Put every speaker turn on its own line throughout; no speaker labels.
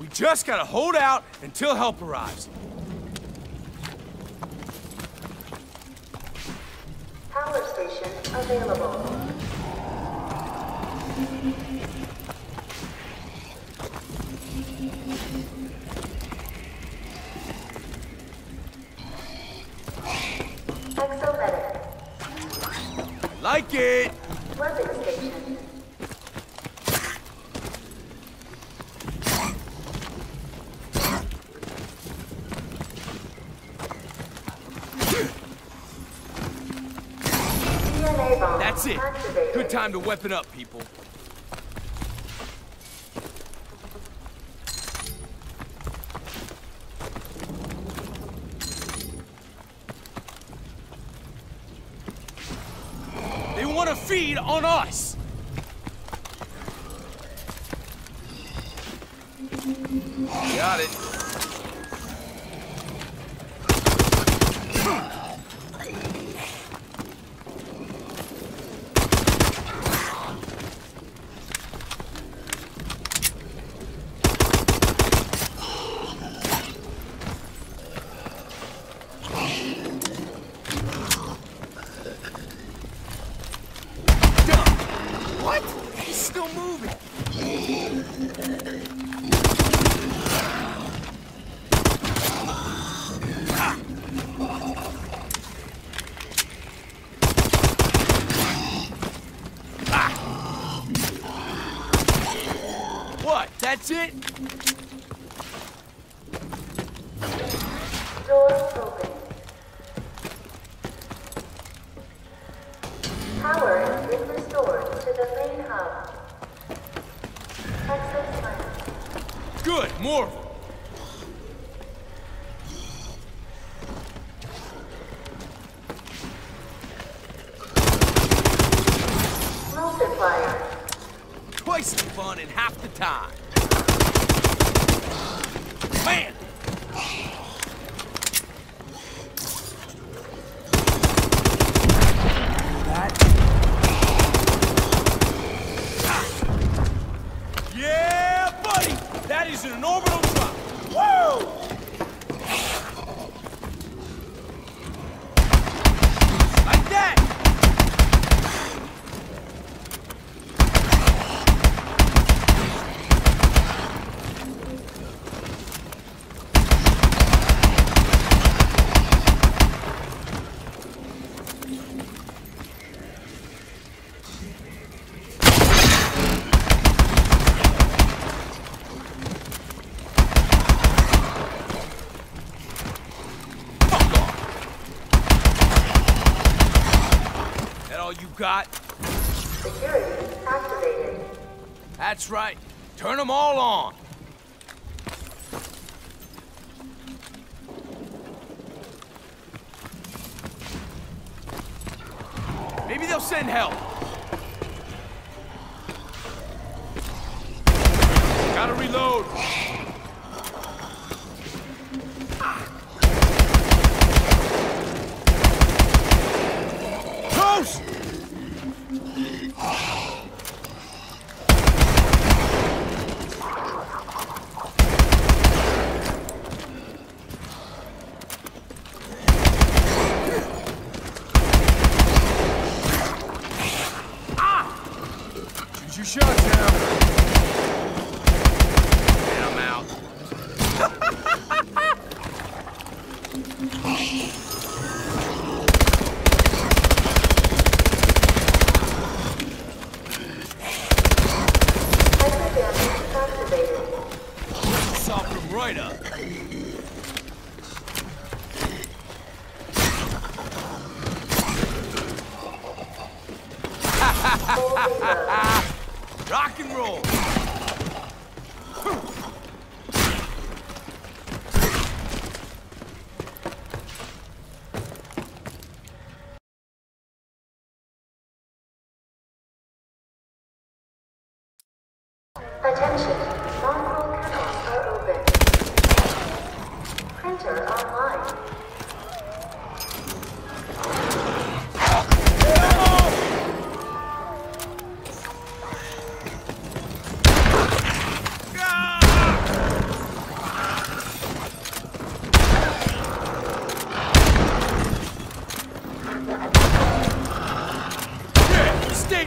We just gotta hold out until help arrives.
Power station available.
Like it! That's it. Good time to weapon up, people. They want to feed on us! Got it. Done. What? He's still moving. Ah. What? That's it?
Doors open. Power has been restored to the main hub. Exit plan.
Good, more of 'em.
Multiplier.
Twice the fun in half the time. Man! Yeah, buddy! That is an orbital drop. Woo! Like that! Fuck off! That all you got?
Security activated.
That's right. Turn them all on. Maybe they'll send help. Gotta reload. Shoot
Attention, mongrel kennels are open. Printer online. Stick!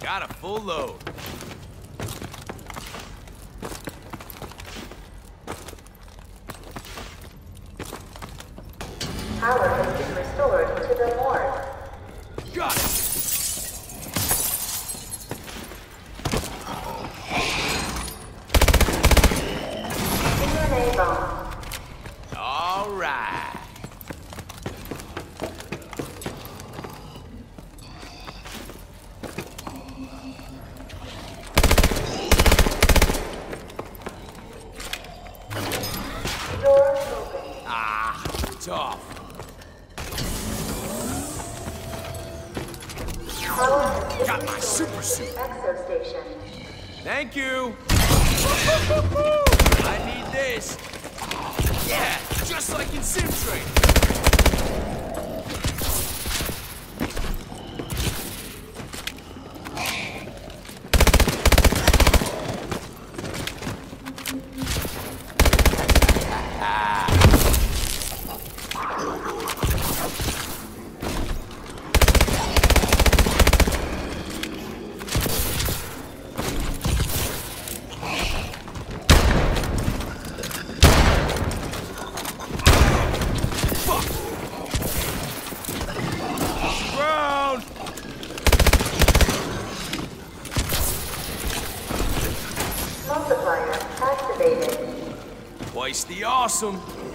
Got
a
full load.
Power has been restored to the north.
Thank you. I need this. Yeah, just like in Sim Training. Twice the awesome.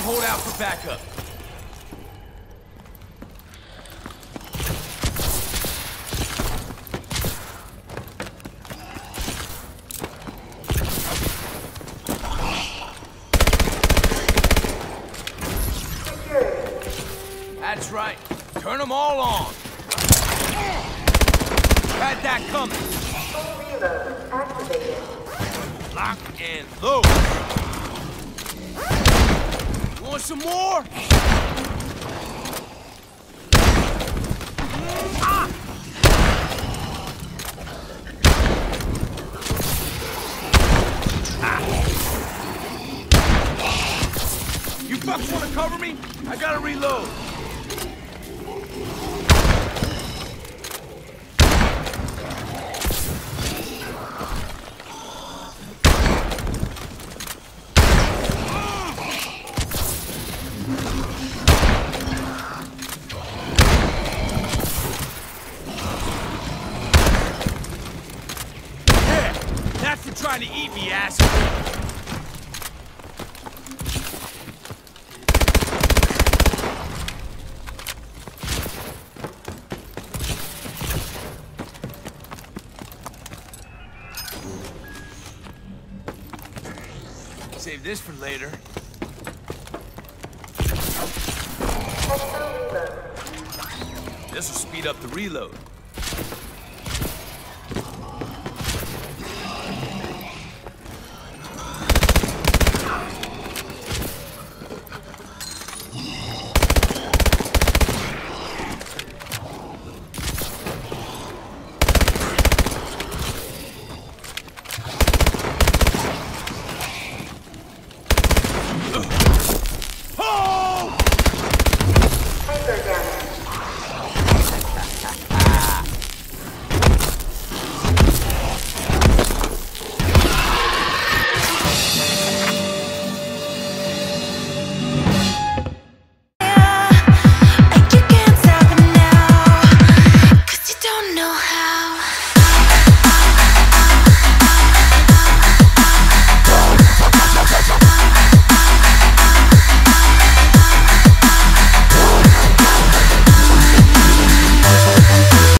Gotta hold out for backup. That's right. Turn them all on. Had that coming.
Full reload activated.
Lock and load. Want some more? Ah. You fucks wanna cover me? I gotta reload. Save this for later. This will speed up the reload.